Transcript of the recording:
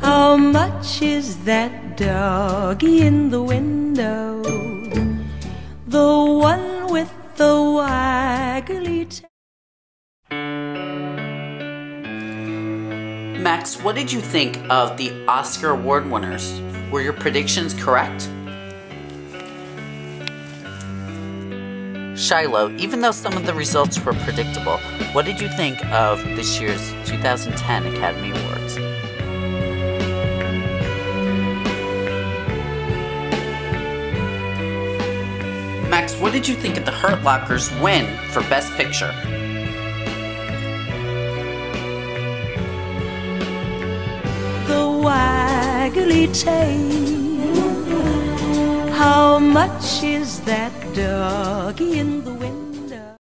How much is that doggy in the window? The one with the waggly tail. Max, what did you think of the Oscar Award winners? Were your predictions correct? Shiloh, even though some of the results were predictable, what did you think of this year's 2010 Academy Awards? Max, what did you think of the Hurt Locker's win for Best Picture? the waggly tail. Much is that doggy in the window?